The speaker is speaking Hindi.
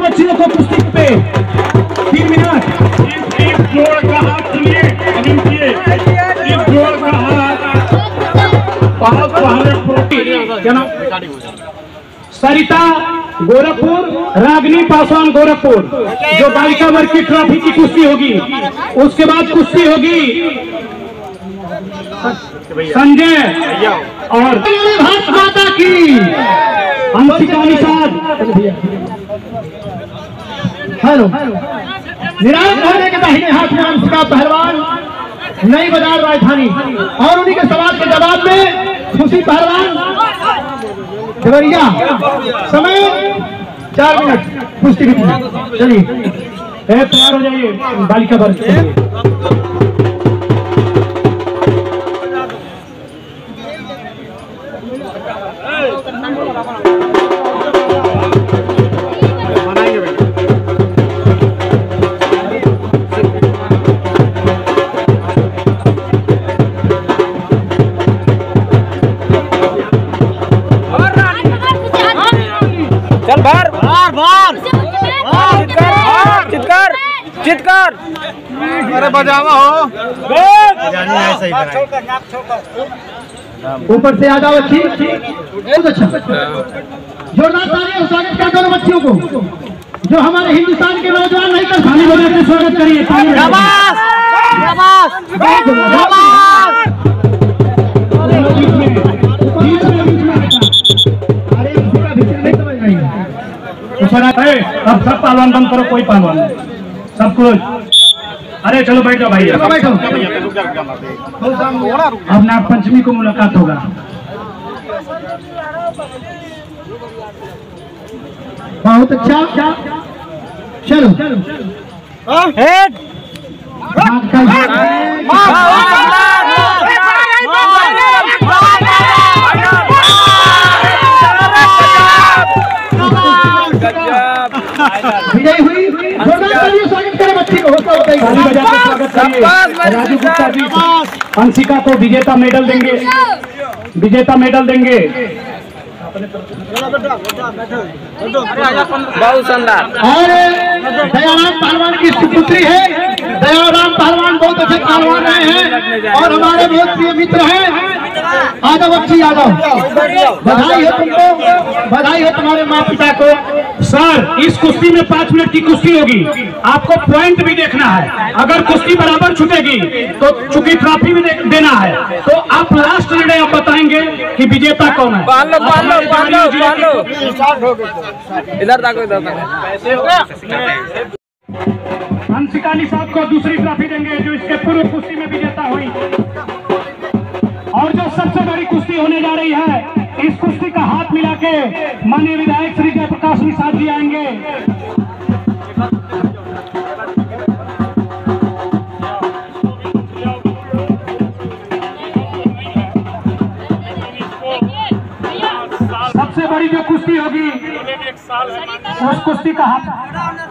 बच्चियों को कुश्ती पे। तीन मिनट। इस इस जोड़ का हाथ सुनिए सुनिए इस जोड़ का हाथ। बहुत पहले प्रोटीन क्या सरिता गोरखपुर रागनी पासवान गोरखपुर जो बालिका वर्ग की ट्रॉफी की कुश्ती होगी। उसके बाद कुश्ती होगी संजय और भारत माता की। अंशिका निषाद। हेलो। निराश होने के दाहिने हाथ में अंशिका पहलवान नई बाज़ार राजधानी। और उन्हीं के सवाल के जवाब में खुशी पहलवान। देवरिया समय चार मिनट। कुश्ती की चलिए। तैयार हो जाइए। बालिका वर्ग बाहर बाहर बाहर चित्कार चित्कार चित्कार। अरे बजावा हो ऊपर से आ जाओ अच्छी बहुत अच्छा। जोरदार तालियाँ स्वागत कर दोनों बच्चियों को। जो हमारे हिंदुस्तान के नौजवान नहीं कर खाली बजा के स्वागत करिए। बंद करो कोई पहलवान नहीं। सब कुछ अरे चलो बैठ जाओ भाई। बैठो अब नाग पंचमी को मुलाकात होगा। बहुत अच्छा। चलो। हेड से स्वागत करें बच्ची को होता ही राजू गुप्ता जी अंशिका को विजेता मेडल देंगे। विजेता मेडल देंगे। बहुत शानदार। और दयाराम पहलवान की सुपुत्री है। दयाराम पहलवान बहुत अच्छे पहलवान रहे हैं और हमारे बहुत प्रिय मित्र हैं। यादव अच्छी यादव। बधाई हो तुमको बधाई हो तुम्हारे माँ पिता को। सर इस कुश्ती में पाँच मिनट की कुश्ती होगी। आपको पॉइंट भी देखना है। अगर कुश्ती बराबर छूटेगी तो चूँकि ट्रॉफी भी देना है। तो आप लास्ट निर्णय आप बताएँगे कि विजेता कौन है। इधर तक इधर तक अंशिका निषाद को दूसरी ट्रॉफी देंगे जो इसके पूर्व कुश्ती में विजेता हुई। और जो सबसे बड़ी कुश्ती होने जा रही है इस कुश्ती का हाथ मिला के माननीय विधायक श्री जयप्रकाश निषाद जी आएँगे। सबसे बड़ी जो कुश्ती होगी उस कुश्ती का हाथ